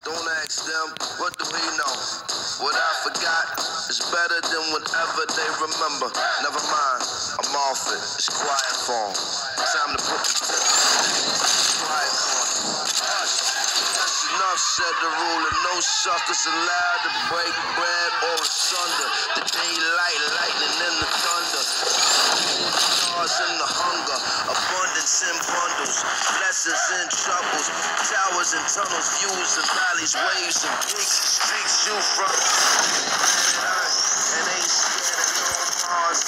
Don't ask them, what do we know? What I forgot is better than whatever they remember. Never mind, I'm off it. It's quiet form. Time to put the quiet form. That's enough, said the ruler. No suckers allowed to break bread or asunder. The daylight, lightning, and the thunder. Stars and the hunger, abundance in bundles, blessings and troubles, towers and tunnels, views and valleys, waves and peaks, streets you from and ain't scared of no Mars.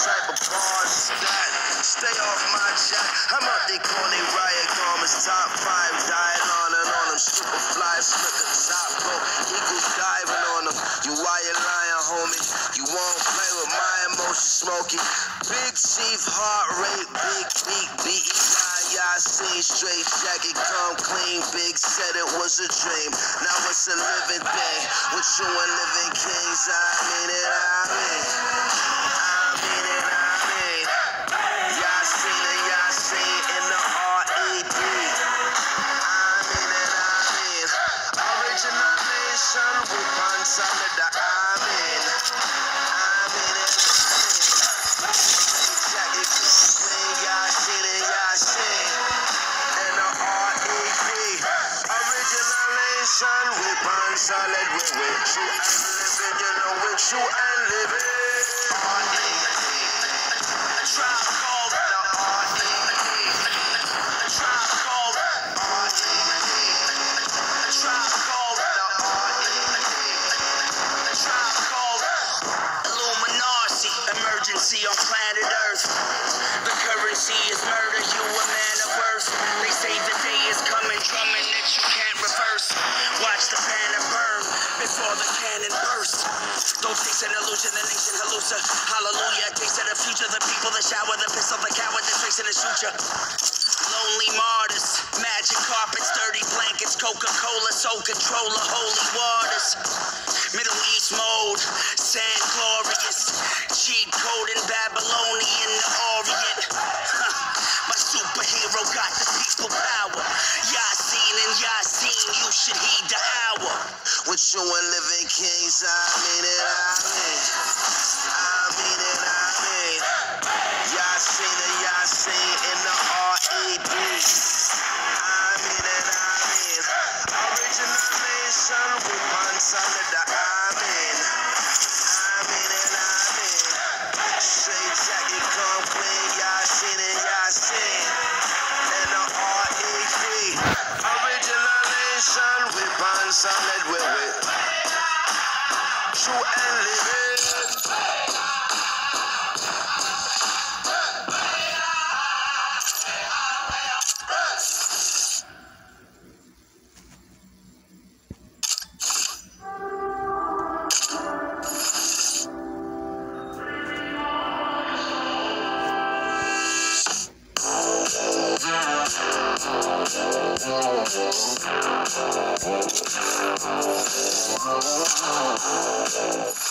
Type of bars that stay off jack. I'm up they call they riot garments, top five, diet on and on them, super fly, slip the top rope, eagles diving on them. You why you lying, homie? You won't play with my emotions, smoky. Big chief heart rate, big beat, I seen straight jacket come clean. Big said it was a dream. Now it's a living thing. With you and living kings, I mean it, I mean. Soul controller, holy waters. Middle East mode, sand glorious, cheat code in Babylonian the Orient. My superhero got the people power. Yasin and Yasin, you should heed the hour. With you and living kings, I mean it, I mean. I mean it, I mean. Yasin and Yasin in the R.E.D. we pan solid, mean it, I mean. Straight jacket come clean, Yasin and Yasin. In the R.E.D. Original nation, we pan solid, with. True Thank you.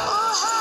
Oh,